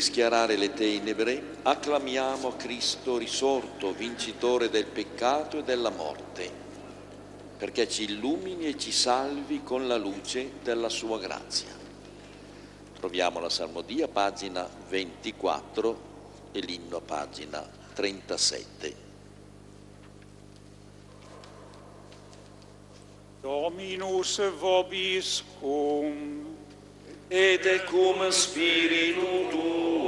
rischiarare le tenebre, acclamiamo Cristo risorto, vincitore del peccato e della morte, perché ci illumini e ci salvi con la luce della sua grazia. Troviamo la salmodia, pagina 24 e l'inno a pagina 37. Dominus vobiscum et cum spiritu tuo.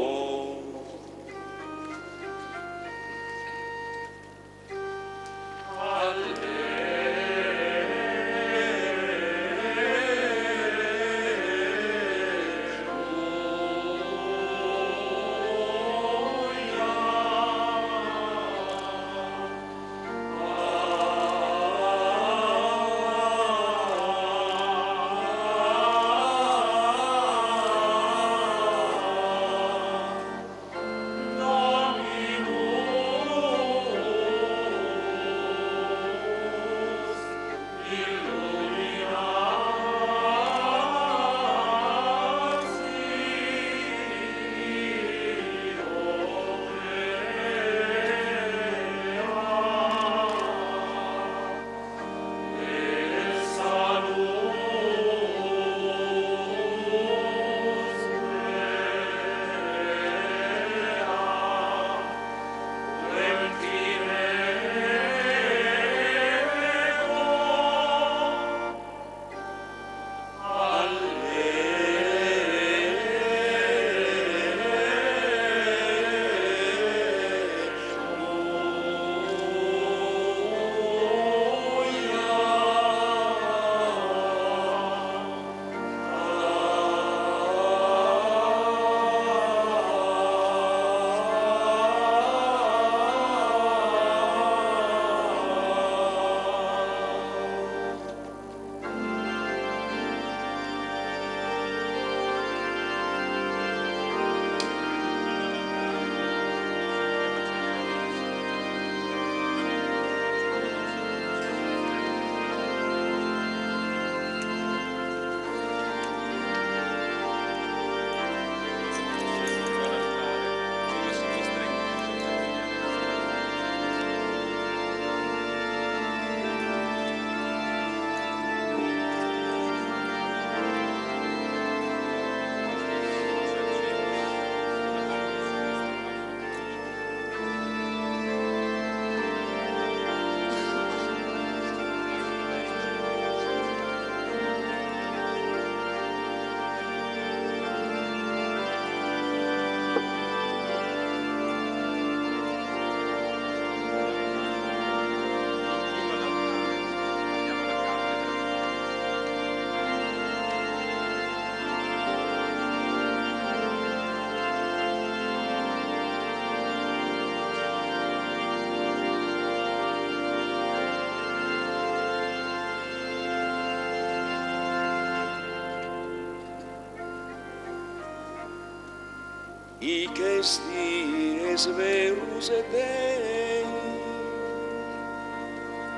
i questi esverus Dei.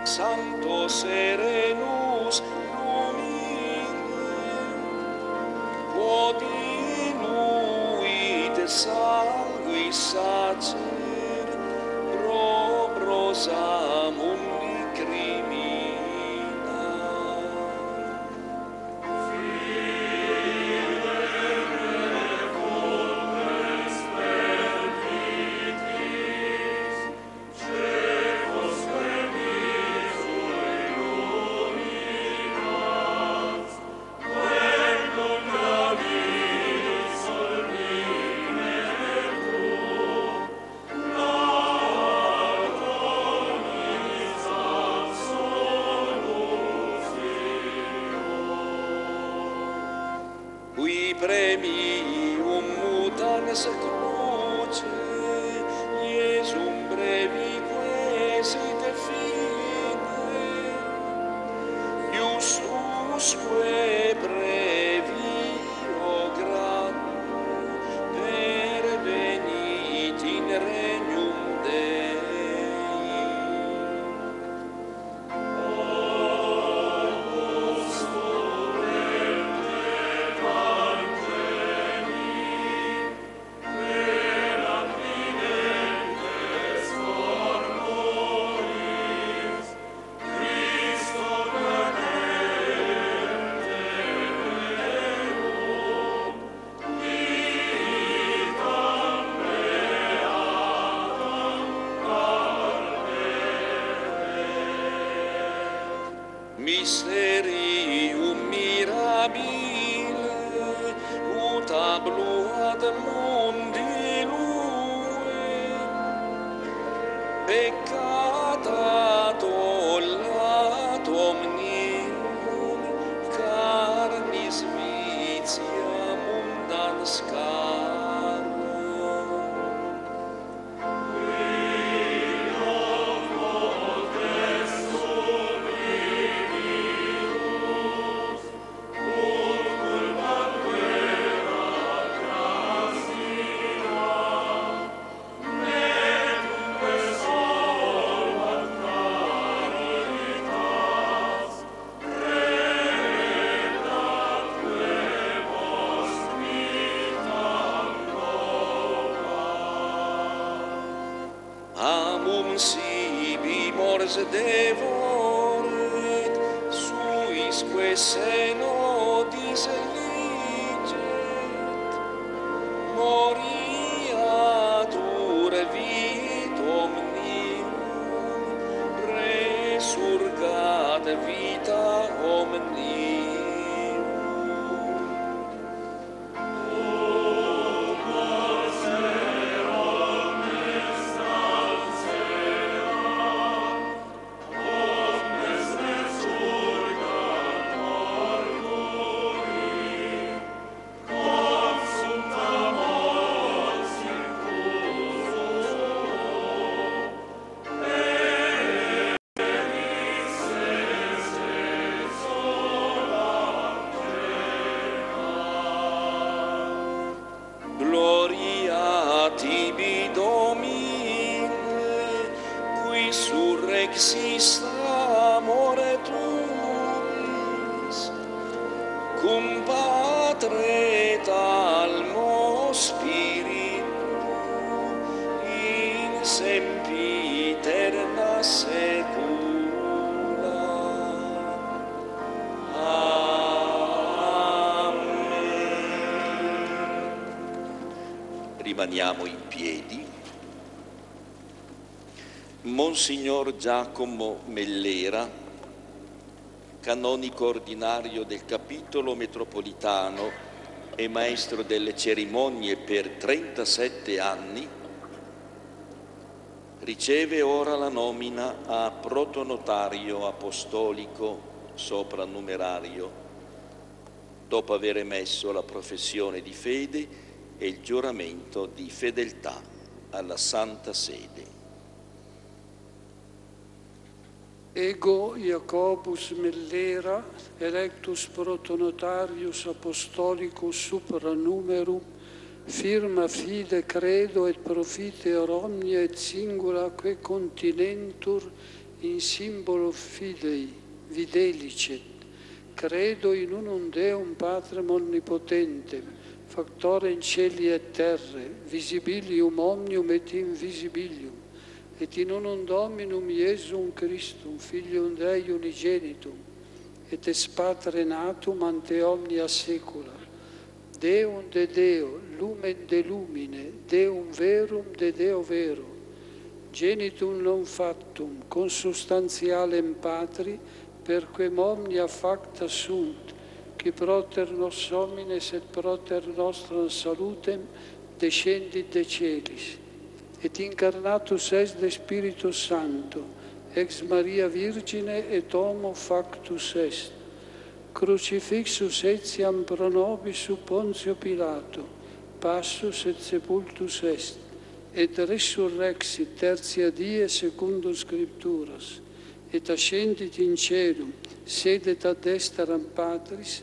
Santo serenus lumine quod inuit salvi sacer pro prosa Mysterium Rimaniamo in piedi. Monsignor Giacomo Mellera, canonico ordinario del capitolo metropolitano e maestro delle cerimonie per 37 anni, riceve ora la nomina a protonotario apostolico sopranumerario, dopo aver emesso la professione di fede e il giuramento di fedeltà alla Santa Sede. Ego Jacobus Mellera, electus protonotarius apostolicus supranumerum, firma fide credo et profiteor omnia et singula que continentur in simbolo fidei, videlicet. Credo in unum Deum Patrem omnipotentem, factorem celi et terre, visibilium omnium et invisibilium, et in unum Dominum Iesum Christum, Filium Dei unigenitum, et es Patre natum ante omnia secula, Deum de Deo, lumen de lumine, Deum verum de Deo vero, genitum non factum, consubstantialem Patri, perquem omnia facta sunt, qui proter nos homines et proter nostram salutem descendit de celis, et incarnatus est de Spiritus Sancto, ex Maria Virgine et homo factus est, crucifixus etiam pro nobis sub Pontio Pilato, passus et sepultus est, et resurrexit tertia die secundum Scripturas, et ascendit in celum, sedet ad desteram Patris,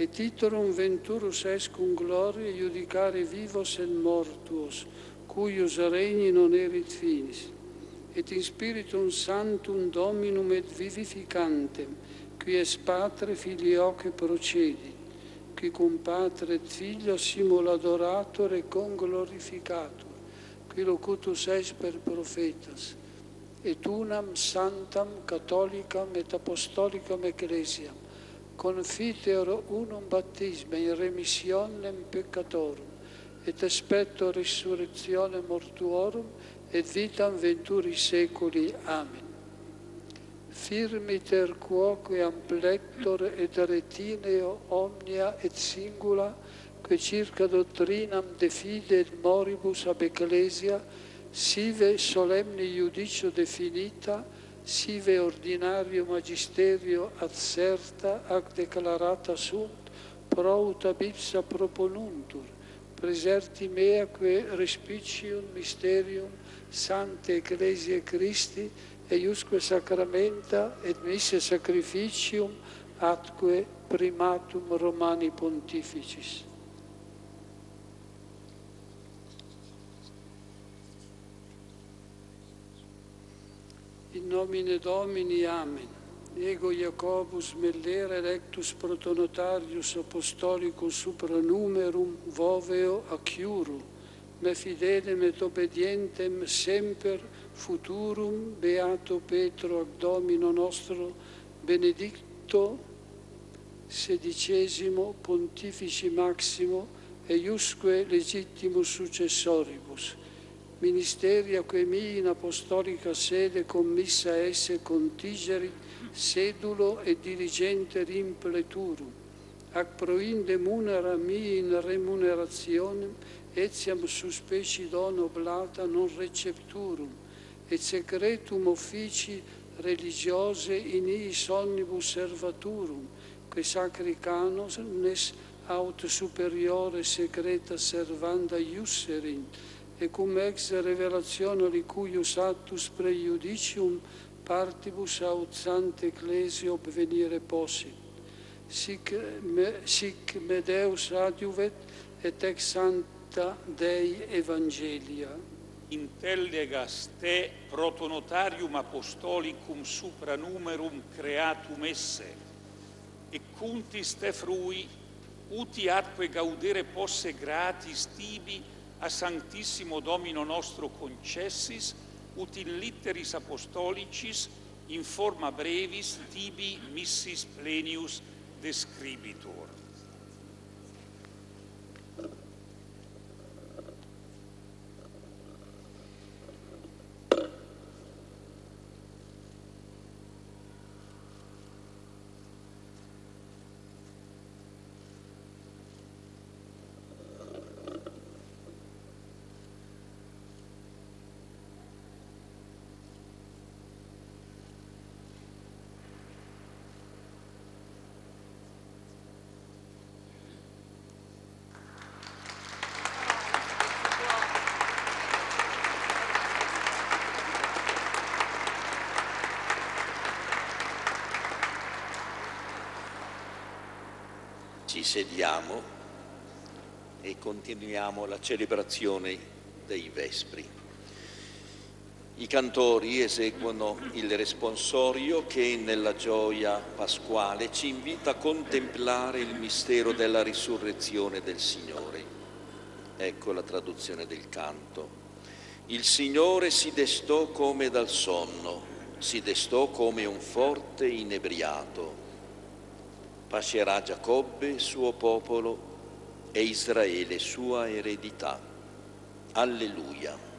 et iterum venturus est cum gloria iudicare vivos et mortuos, cuius regni non erit finis, et in Spiritum Sanctum Dominum et vivificantem, qui es Patre filioque procedit, qui cum Patre et Figlio simul adorator et conglorificator, qui locutus est per profetas, et unam santam catholicam et apostolicam ecclesiam, confiteor unum baptisme in remissionem peccatorum, et aspetto resurrectione mortuorum, et vitam venturi seculi. Amen. firmiter quoque amplector et retineo omnia et singula, que circa doctrinam de fide et moribus ab ecclesia, sive solemni judicio definita, sive ordinario magisterio adserta ac declarata sunt, prouta bipsa proponuntur, preserti meaque respicium mysterium Sante Ecclesiae Christi, eiusque sacramenta et misse sacrificium atque primatum Romani Pontificis. In nomine Domini, Amen. Ego Jacobus Mellera electus protonotarius apostolicus supranumerum voveo acciuru, me fidelem et obedientem semper futurum beato Petro ac Domino nostro benedicto sedicesimo pontifici maximo eiusque legittimus successoribus ministeria que mi in apostolica sede commissa esse contigeri sedulo e dirigente rimpleturum ac proinde munera mi in remunerationem etiam suspeci dono oblata non recepturum, et secretum offici religiose in iis omnibus servaturum, que sacri canos nes aut superiore secreta servanda iusserin, e cum ex revelatione cuius actus prejudicium partibus aut sante ecclesi obvenire possit. Sic me, sic me adiuvet et ex sante vita Dei Evangelia. Intellegas te protonotarium apostolicum supranumerum creatum esse, e cuntis te frui, uti atque gaudere posse gratis tibi a Sanctissimo Domino nostro concessis, ut in litteris apostolicis in forma brevis tibi missis plenius describitur. Ci sediamo e continuiamo la celebrazione dei Vespri. I cantori eseguono il responsorio che nella gioia pasquale ci invita a contemplare il mistero della risurrezione del Signore. Ecco la traduzione del canto. Il Signore si destò come dal sonno, si destò come un forte inebriato pascerà Giacobbe suo popolo e Israele sua eredità. Alleluia.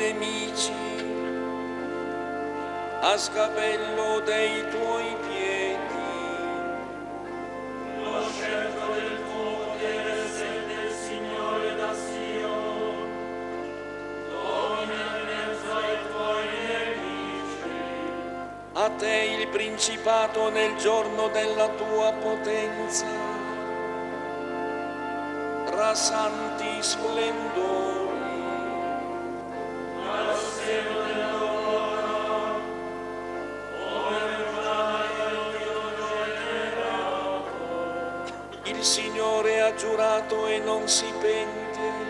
nemici a scapello dei tuoi piedi. Lo scelto del tuo potere sei del Signore da Sio, domina in mezzo ai tuoi nemici. A te il principato nel giorno della tua potenza, rasanti splendori. Giurato e non si pente.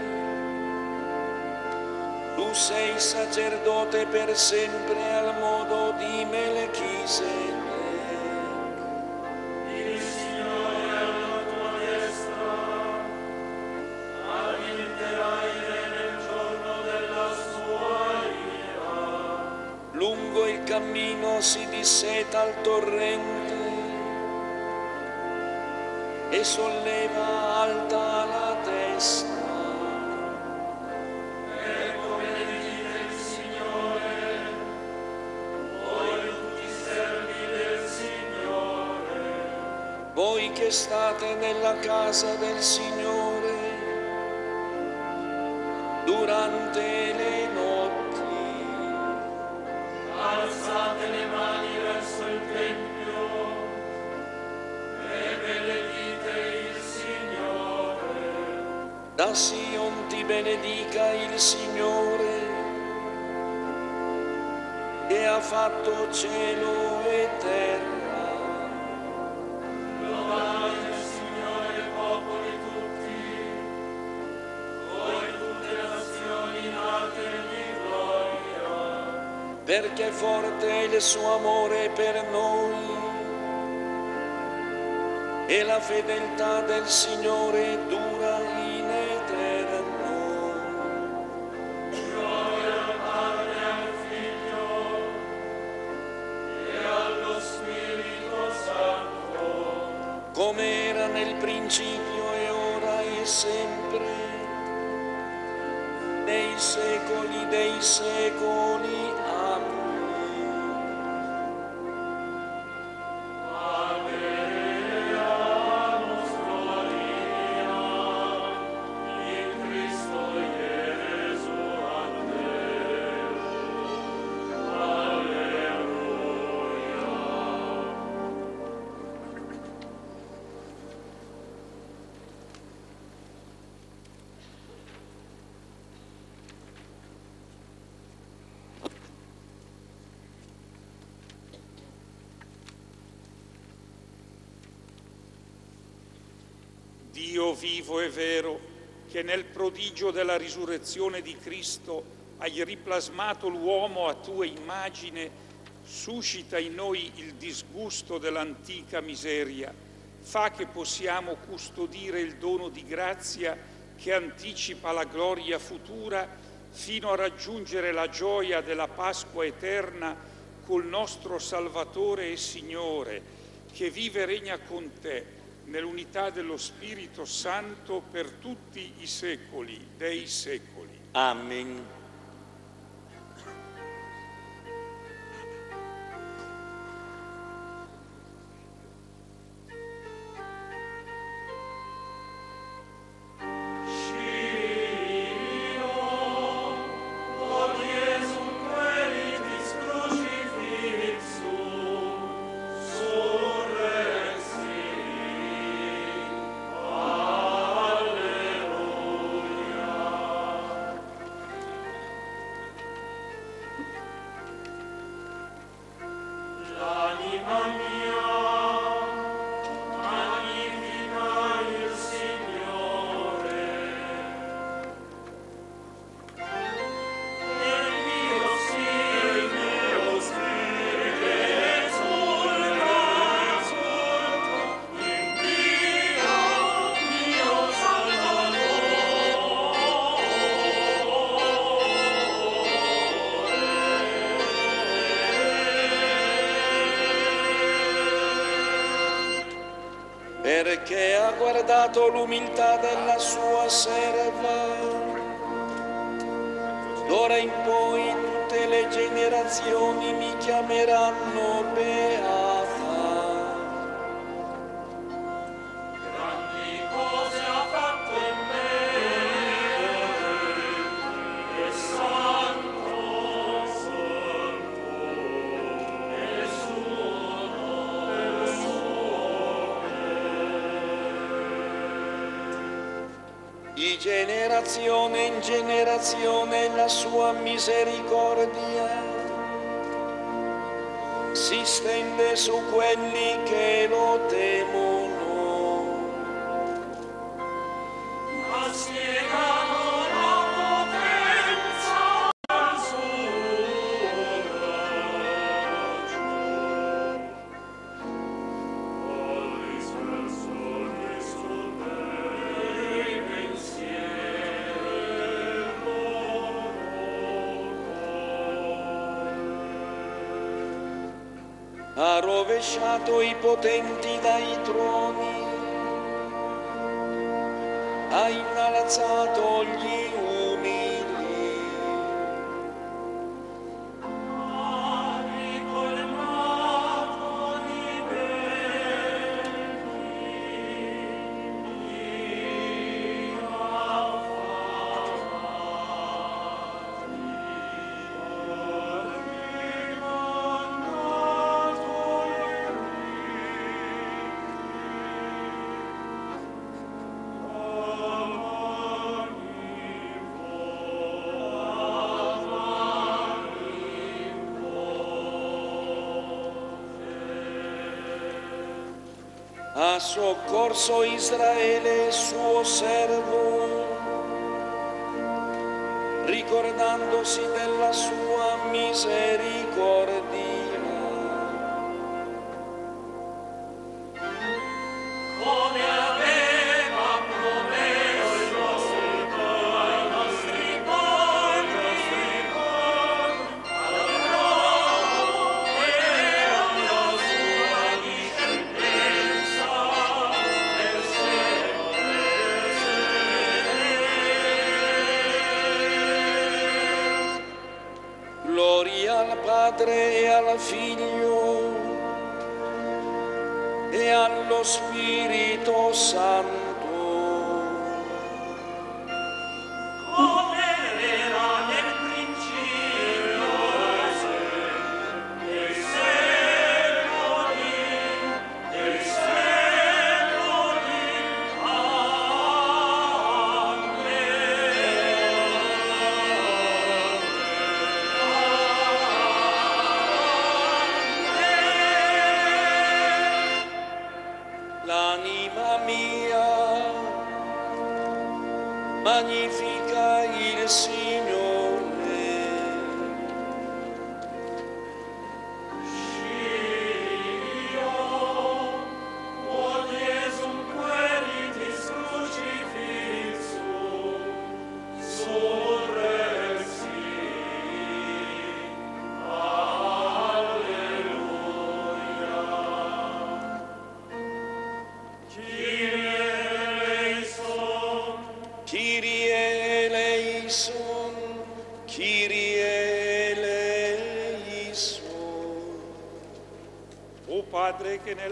Tu sei sacerdote per sempre al modo di ira. Lungo il cammino si disseta il torrente e solleva alta la testa. Voi che state nella casa del Signore Da Sion ti benedica il Signore, che ha fatto cielo e terra. Lodate il Signore popoli tutti, voi tutte nazioni nate di gloria. perché forte è il suo amore per noi e la fedeltà del Signore dura sempre, nei secoli dei secoli. Dio vivo e vero, che nel prodigio della risurrezione di Cristo hai riplasmato l'uomo a tua immagine, suscita in noi il disgusto dell'antica miseria, fa che possiamo custodire il dono di grazia che anticipa la gloria futura fino a raggiungere la gioia della Pasqua eterna col nostro Salvatore e Signore, che vive e regna con te nell'unità dello Spirito Santo per tutti i secoli dei secoli. Amen. Guardato l'umiltà della sua serva. D'ora in poi tutte le generazioni mi chiameranno beata. Generazione in generazione la sua misericordia si stende su quelli che lo rovesciato i potenti dai troni, ha innalzato gli umili, soccorso Israele suo servo, ricordandosi della sua misericordia.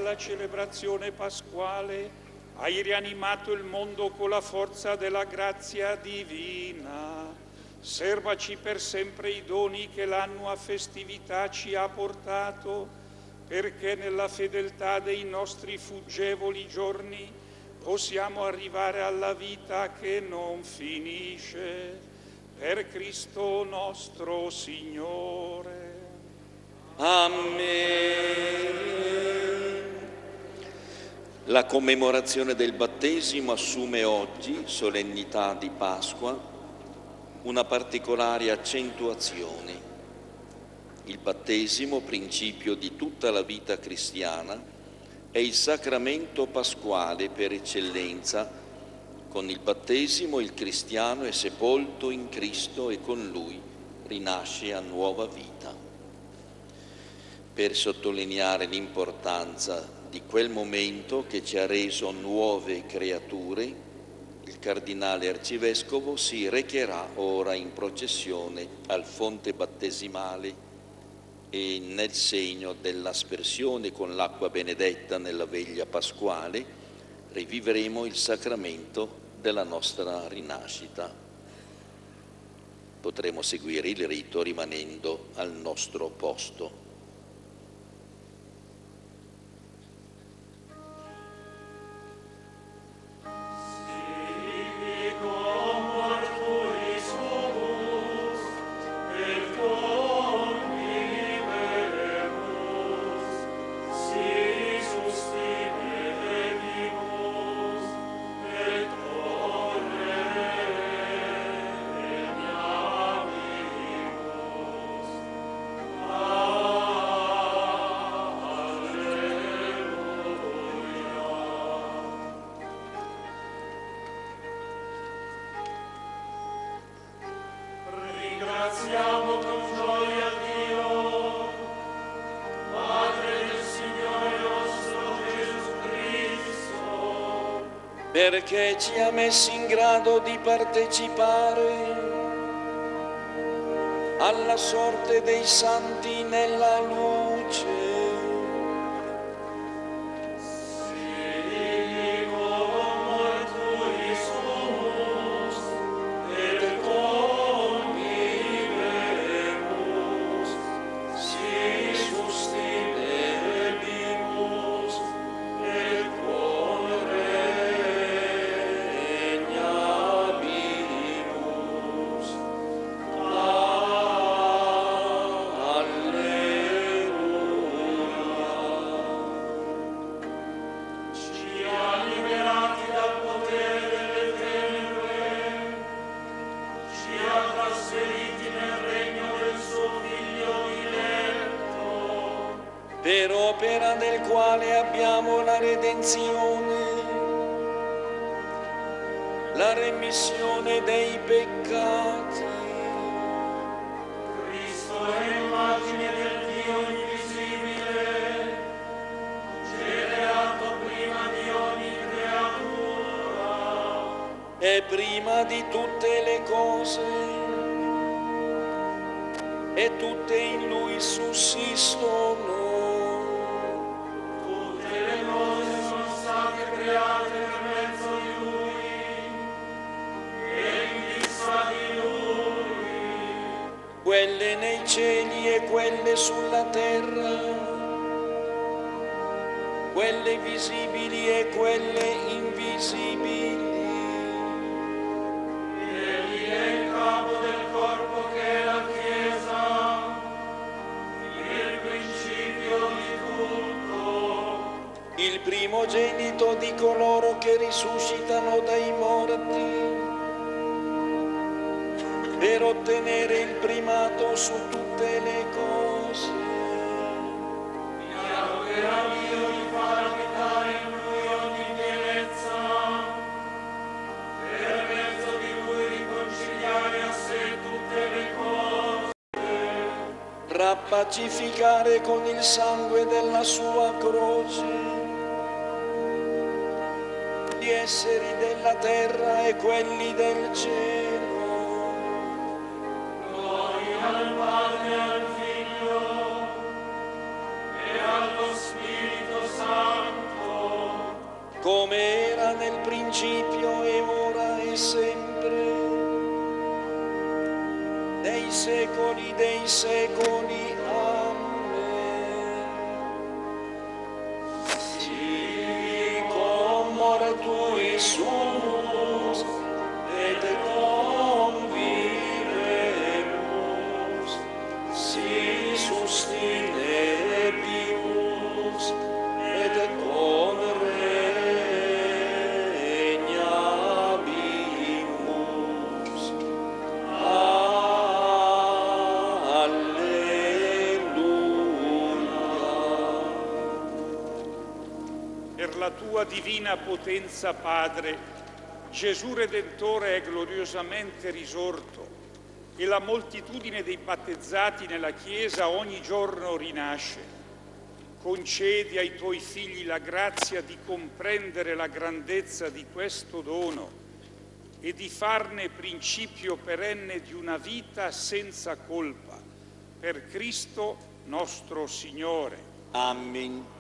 Nella celebrazione pasquale hai rianimato il mondo con la forza della grazia divina, servaci per sempre i doni che l'annua festività ci ha portato, perché nella fedeltà dei nostri fuggevoli giorni possiamo arrivare alla vita che non finisce. Per Cristo nostro Signore. Amen. La commemorazione del battesimo assume oggi, solennità di Pasqua, una particolare accentuazione. Il battesimo, principio di tutta la vita cristiana, è il sacramento pasquale per eccellenza. Con il battesimo il cristiano è sepolto in Cristo e con lui rinasce a nuova vita per sottolineare l'importanza di quel momento che ci ha reso nuove creature, il cardinale arcivescovo si recherà ora in processione al fonte battesimale e nel segno dell'aspersione con l'acqua benedetta nella veglia pasquale rivivremo il sacramento della nostra rinascita. Potremo seguire il rito rimanendo al nostro posto. Perché ci ha messi in grado di partecipare alla sorte dei santi nella luce. Remissione dei peccati. Nei cieli e quelle sulla terra, quelle visibili e quelle invisibili. Ottenere il primato su tutte le cose. mi augurerà Dio di far abitare in lui ogni pienezza, per mezzo di lui riconciliare a sé tutte le cose, rappacificare con il sangue della sua croce gli esseri della terra e quelli del cielo. Jesus. Tua divina potenza, Padre, Gesù Redentore è gloriosamente risorto e la moltitudine dei battezzati nella Chiesa ogni giorno rinasce. Concedi ai tuoi figli la grazia di comprendere la grandezza di questo dono e di farne principio perenne di una vita senza colpa. Per Cristo nostro Signore. Amen.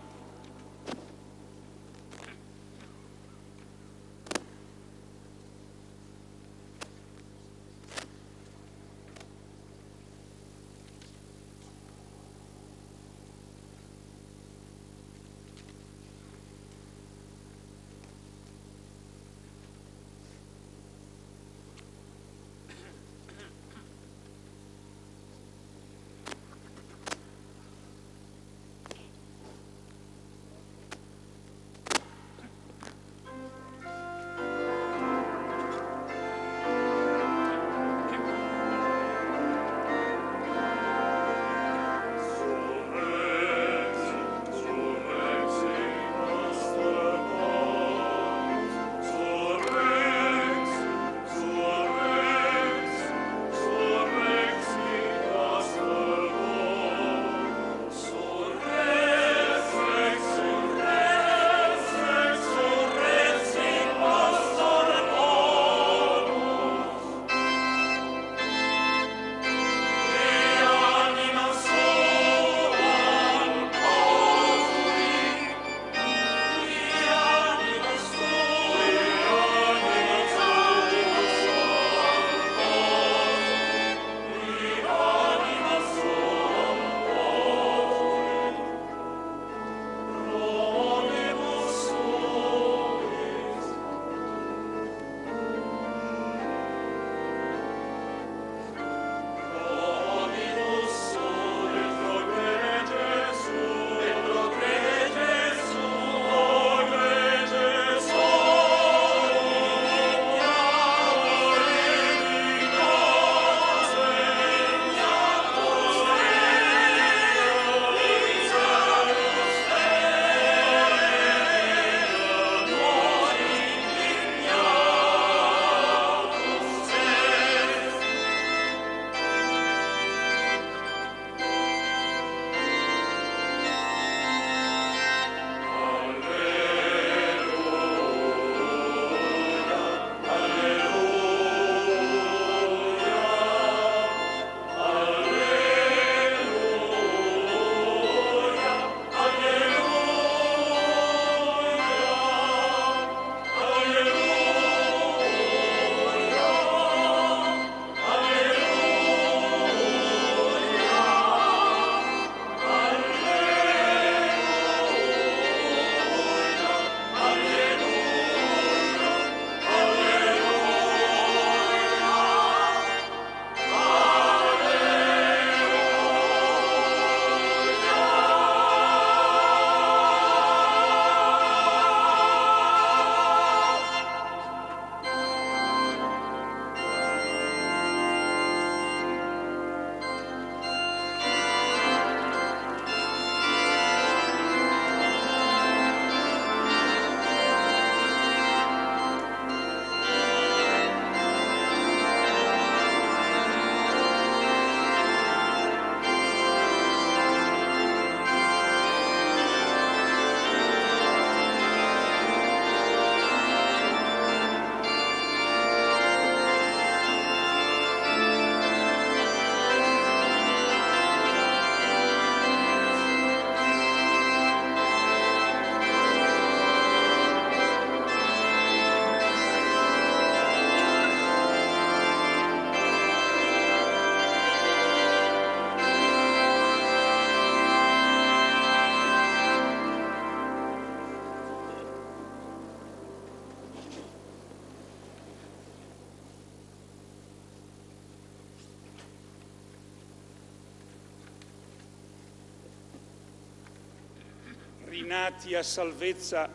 Rinati a salvezza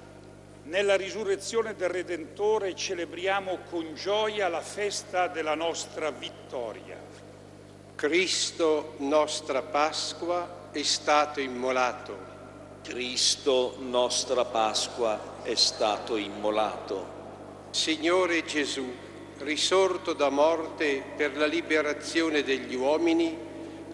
nella risurrezione del Redentore, celebriamo con gioia la festa della nostra vittoria. Cristo, nostra Pasqua, è stato immolato. Cristo, nostra Pasqua, è stato immolato. Signore Gesù, risorto da morte per la liberazione degli uomini,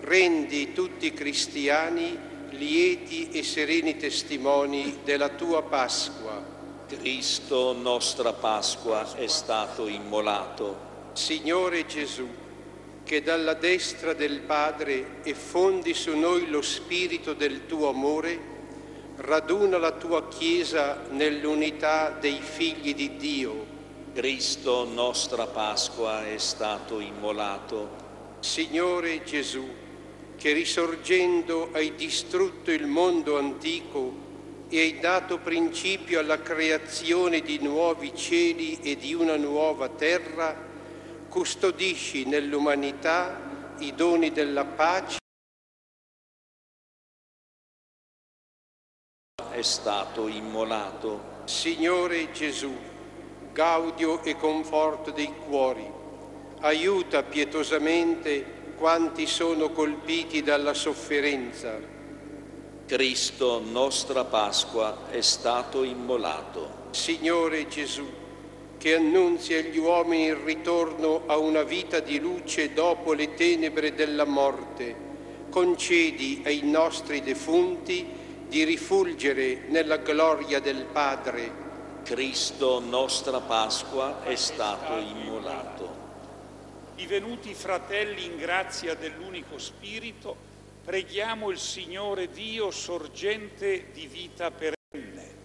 rendi tutti i cristiani lieti e sereni testimoni della tua Pasqua. Cristo, nostra Pasqua, è stato immolato. Signore Gesù, che dalla destra del Padre e fondi su noi lo spirito del tuo amore, raduna la tua Chiesa nell'unità dei figli di Dio. Cristo, nostra Pasqua, è stato immolato. Signore Gesù, che risorgendo hai distrutto il mondo antico e hai dato principio alla creazione di nuovi cieli e di una nuova terra, custodisci nell'umanità i doni della pace. È stato immolato. Signore Gesù, gaudio e conforto dei cuori, aiuta pietosamente quanti sono colpiti dalla sofferenza Cristo, nostra Pasqua, è stato immolato. Signore Gesù, che annunzi agli uomini il ritorno a una vita di luce dopo le tenebre della morte, concedi ai nostri defunti di rifulgere nella gloria del Padre. Cristo, nostra Pasqua, è stato immolato. Divenuti fratelli in grazia dell'unico Spirito, Preghiamo il Signore Dio, sorgente di vita perenne.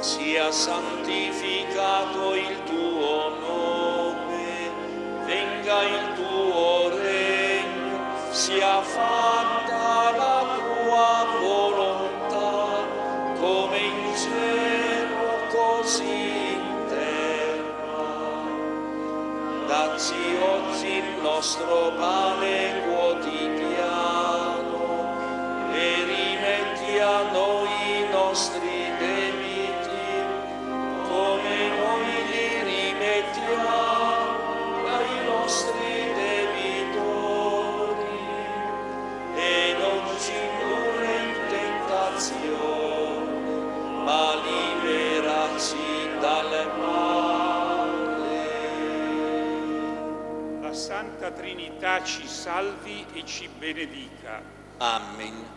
Sia santificato il tuo nome, venga il tuo regno, sia fatta cielo così Dacci oggi il nostro pane quotidiano Trinità ci salvi e ci benedica. Amen.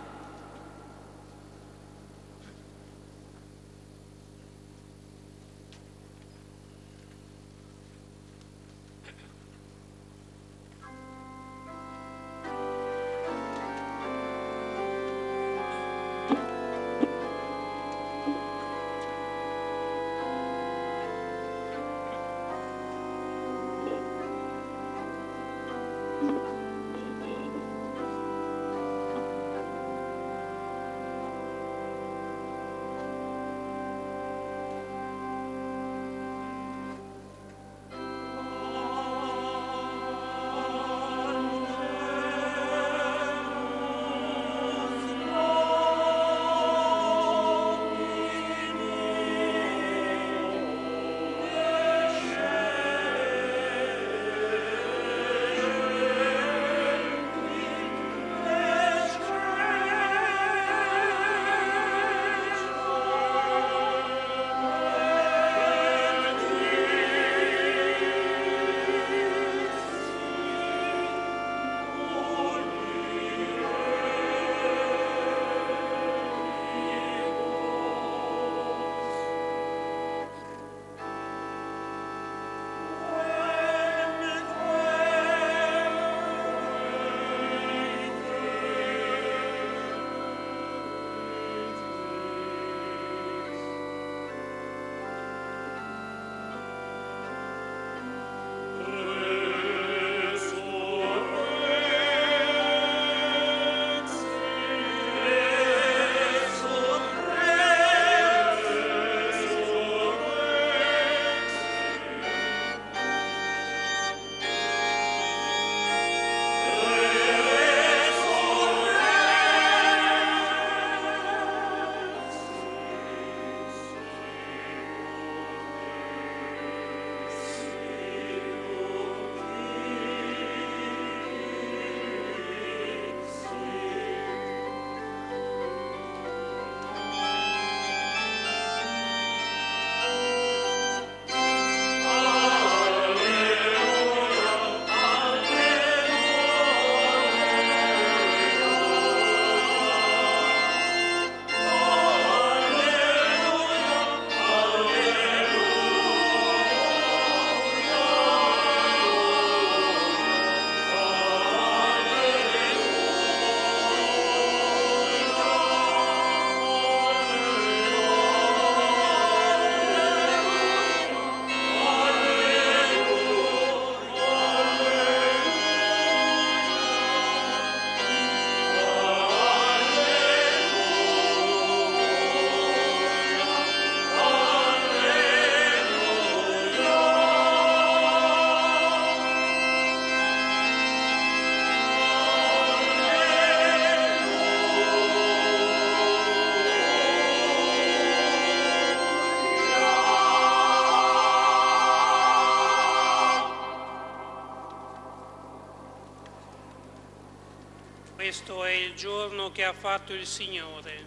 Giorno che ha fatto il Signore.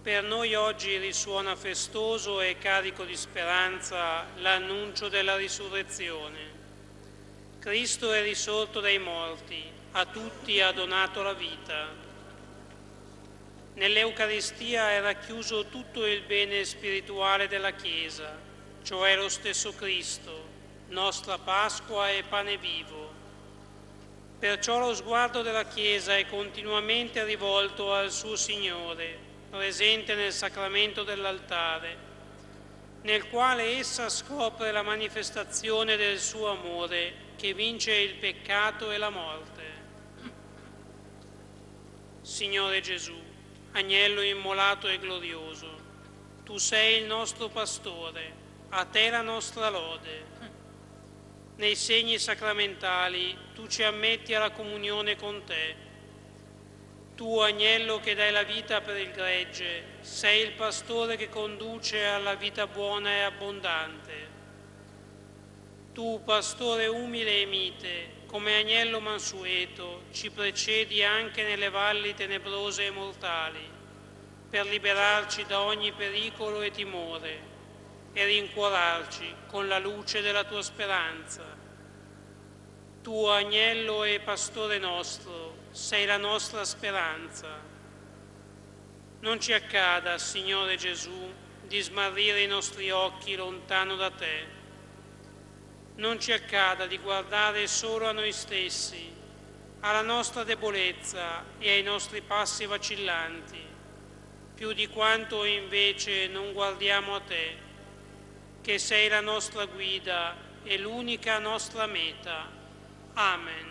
Per noi oggi risuona festoso e carico di speranza l'annuncio della risurrezione. Cristo è risorto dai morti, a tutti ha donato la vita. Nell'Eucaristia è racchiuso tutto il bene spirituale della Chiesa, cioè lo stesso Cristo, nostra Pasqua e pane vivo. Perciò lo sguardo della Chiesa è continuamente rivolto al suo Signore, presente nel sacramento dell'altare, nel quale essa scopre la manifestazione del suo amore che vince il peccato e la morte. Signore Gesù, agnello immolato e glorioso, tu sei il nostro pastore, a te la nostra lode. Nei segni sacramentali tu ci ammetti alla comunione con te. Tu, agnello che dai la vita per il gregge, sei il pastore che conduce alla vita buona e abbondante. Tu, pastore umile e mite, come agnello mansueto, ci precedi anche nelle valli tenebrose e mortali, per liberarci da ogni pericolo e timore e rincuorarci con la luce della tua speranza. Tu, agnello e pastore nostro, sei la nostra speranza. Non ci accada, Signore Gesù, di smarrire i nostri occhi lontano da te non ci accada di guardare solo a noi stessi, alla nostra debolezza e ai nostri passi vacillanti, più di quanto invece non guardiamo a te, che sei la nostra guida e l'unica nostra meta. Amen.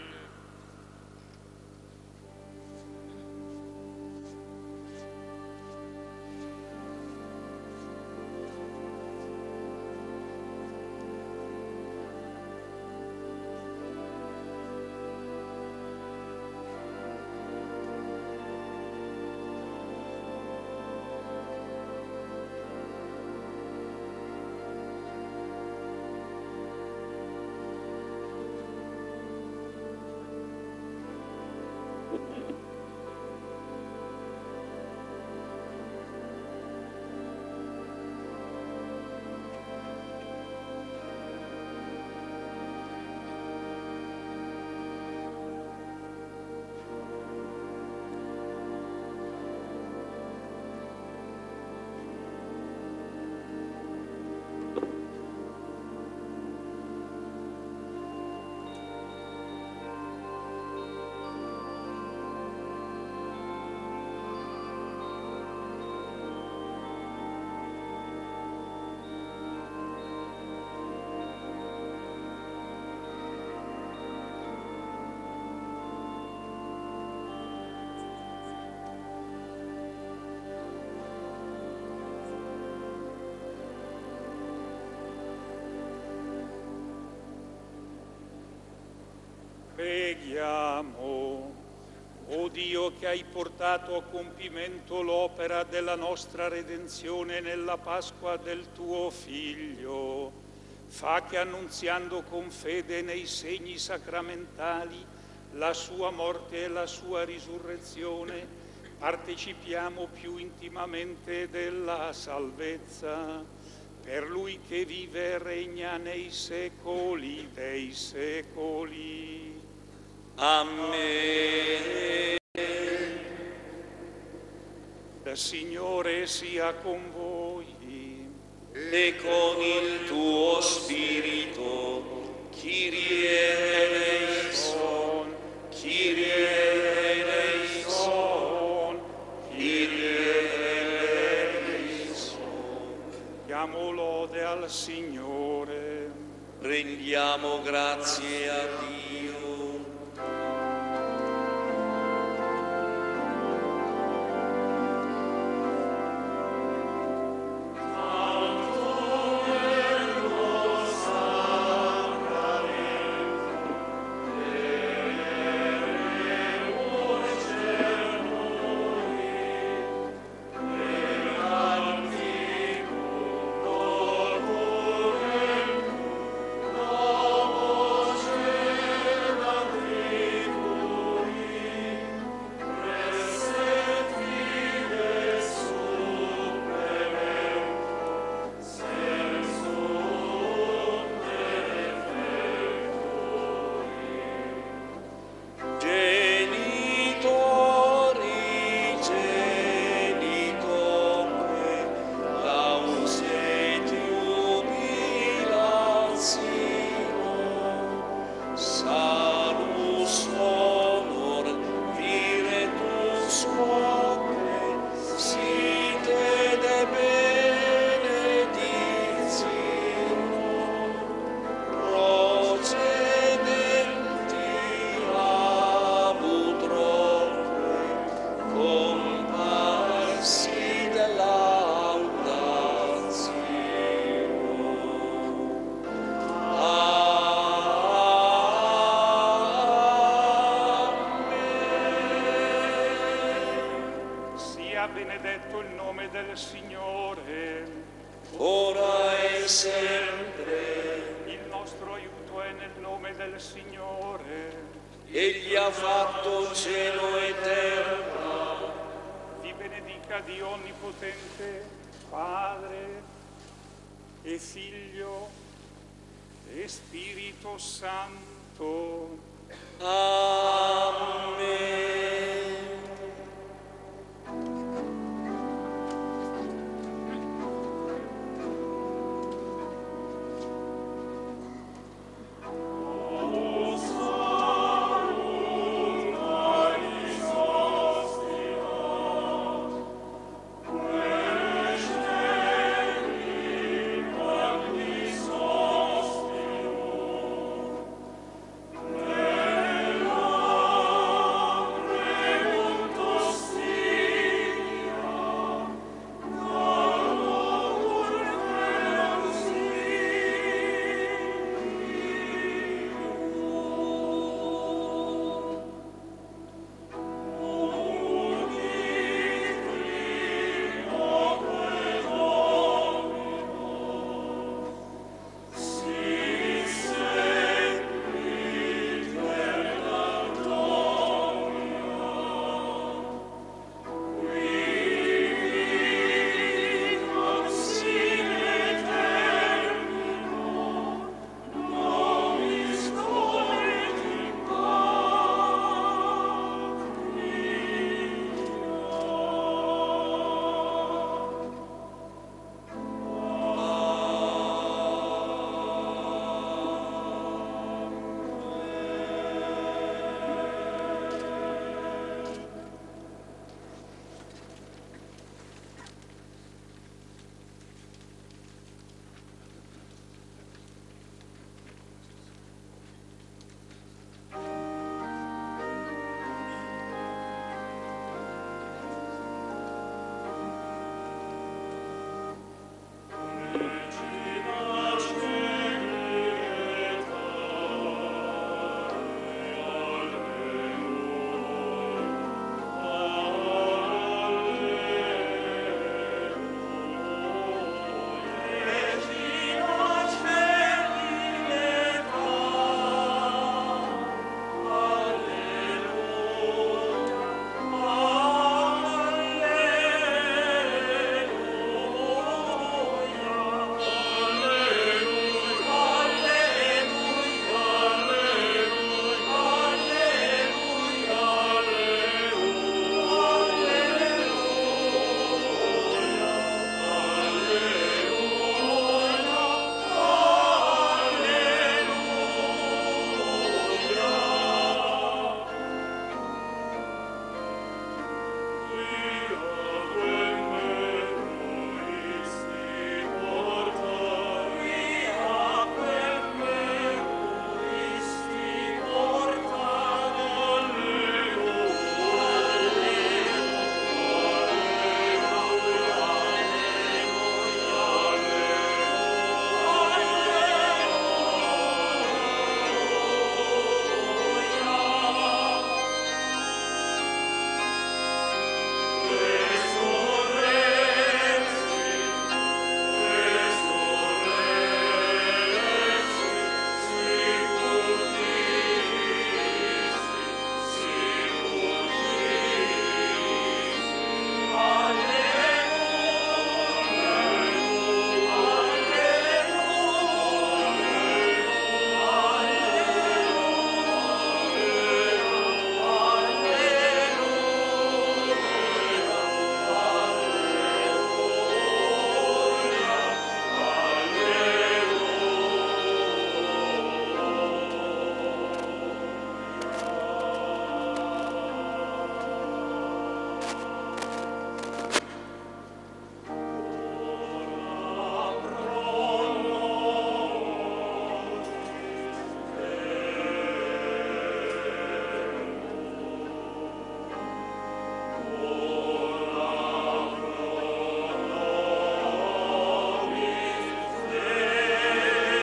Preghiamo, o Dio che hai portato a compimento l'opera della nostra redenzione nella Pasqua del tuo Figlio, fa che annunziando con fede nei segni sacramentali la sua morte e la sua risurrezione, partecipiamo più intimamente della salvezza per lui che vive e regna nei secoli dei secoli. Amen. Il Signore sia con voi. E con il tuo spirito, Kyrie eleison, Kyrie eleison, Kyrie eleison. Diamo lode al Signore. Rendiamo grazie a Dio. Benedetto il nome del Signore. ora e sempre. Il nostro aiuto è nel nome del Signore. Egli ha fatto cielo e terra. Vi benedica Dio Onnipotente, Padre e Figlio e Spirito Santo. Amen. Lord.